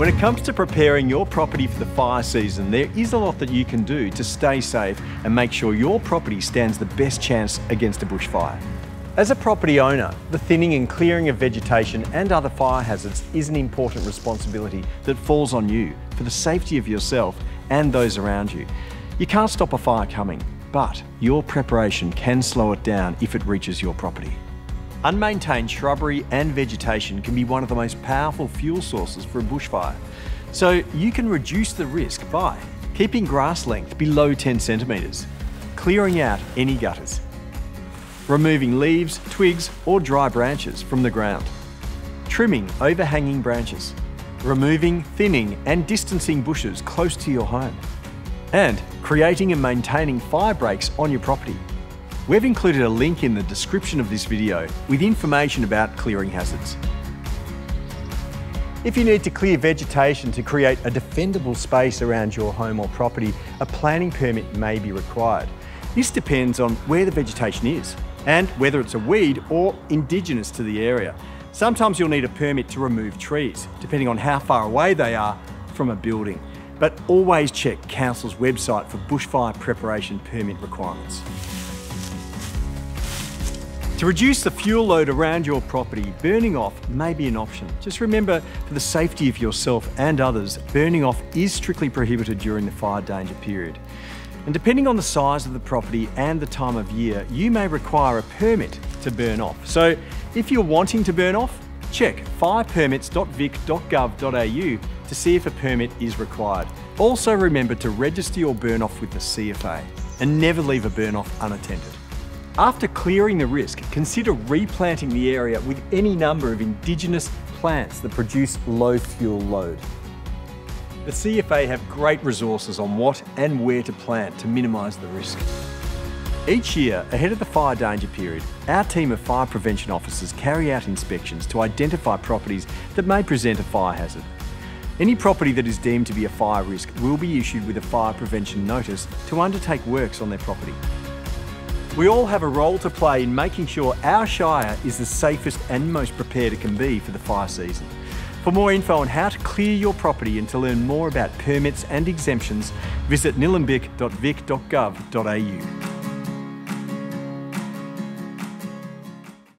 When it comes to preparing your property for the fire season, there is a lot that you can do to stay safe and make sure your property stands the best chance against a bushfire. As a property owner, the thinning and clearing of vegetation and other fire hazards is an important responsibility that falls on you for the safety of yourself and those around you. You can't stop a fire coming, but your preparation can slow it down if it reaches your property. Unmaintained shrubbery and vegetation can be one of the most powerful fuel sources for a bushfire. So you can reduce the risk by keeping grass length below 10 centimetres, clearing out any gutters, removing leaves, twigs or dry branches from the ground, trimming overhanging branches, removing, thinning and distancing bushes close to your home, and creating and maintaining fire breaks on your property. We've included a link in the description of this video with information about clearing hazards. If you need to clear vegetation to create a defendable space around your home or property, a planning permit may be required. This depends on where the vegetation is and whether it's a weed or indigenous to the area. Sometimes you'll need a permit to remove trees, depending on how far away they are from a building. But always check Council's website for bushfire preparation permit requirements. To reduce the fuel load around your property, burning off may be an option. Just remember, for the safety of yourself and others, burning off is strictly prohibited during the fire danger period. And depending on the size of the property and the time of year, you may require a permit to burn off. So if you're wanting to burn off, check firepermits.vic.gov.au to see if a permit is required. Also remember to register your burn off with the CFA and never leave a burn off unattended. After clearing the risk, consider replanting the area with any number of indigenous plants that produce low fuel load. The CFA have great resources on what and where to plant to minimise the risk. Each year, ahead of the fire danger period, our team of fire prevention officers carry out inspections to identify properties that may present a fire hazard. Any property that is deemed to be a fire risk will be issued with a fire prevention notice to undertake works on their property. We all have a role to play in making sure our Shire is the safest and most prepared it can be for the fire season. For more info on how to clear your property and to learn more about permits and exemptions, visit nillumbik.vic.gov.au.